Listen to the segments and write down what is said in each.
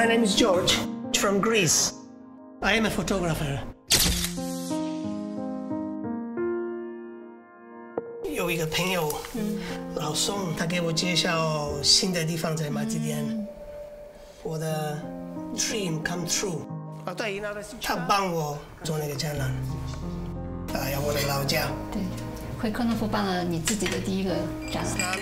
My name is George from Greece. I am a photographer. 有一个朋友，老宋，他给我介绍新的地方在马吉甸，我的 dream come true。啊，对，他帮我做那个展览，啊，要我的老家。对，回科诺夫办了你自己的第一个展览。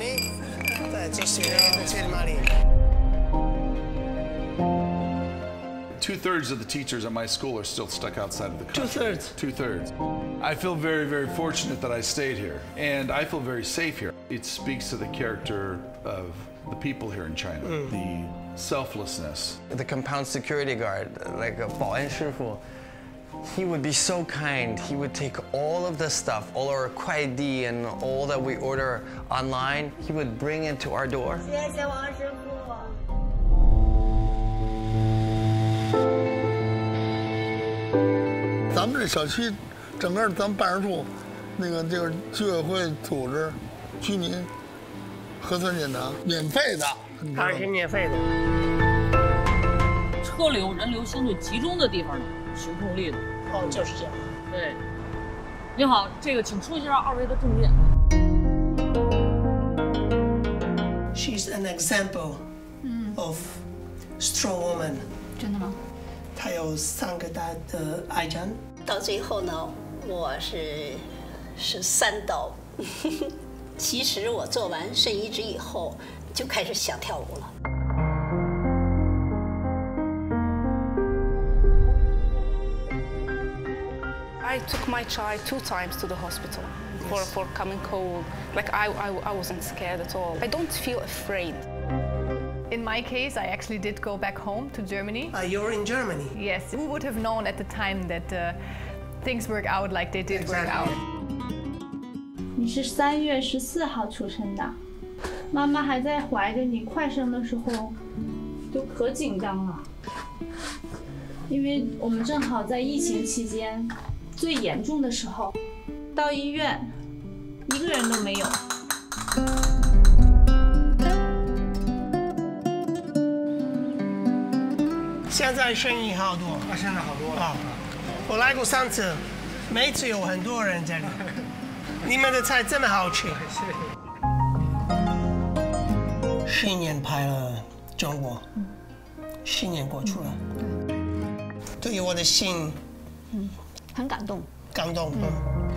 哪里？在这些这里哪里？ Two thirds of the teachers at my school are still stuck outside of the country. Two-thirds? Two thirds. I feel very, very fortunate that I stayed here, and I feel very safe here. It speaks to the character of the people here in China, the selflessness. The compound security guard, like a 保安师傅, he would be so kind. He would take all of the stuff, all our kuaidi and all that we order online, he would bring it to our door. 谢谢王师傅。 咱们这小区，整个咱们办事处，那个就是居委会组织居民核酸检查免费的，你知道吗当然是免费的。车流人流相对集中的地方呢，行控力度。哦，就是这样。对，你好，这个请说一下二位的证件。She's an example of strong woman. 真的吗？她有三个大的癌症。到最后呢，我是是三刀。其实我做完肾移植以后，就开始想跳舞了。I took my child two times to the hospital for, for coming cold. Like I, I, I wasn't scared at all. I don't feel afraid. In my case, I actually did go back home to Germany. Uh, you're in Germany. Yes, who would have known at the time that uh, things work out like they did work out? 你是三月十四号出生的，妈妈还在怀着你快生的时候，就可紧张了，因为我们正好在疫情期间最严重的时候，到医院一个人都没有。现在生意好多。啊，现在好多了。啊，我来过三次，每次有很多人这里。你们的菜这么好吃。十年拍了中国，十年过去了，对于我的心很感动。感动。嗯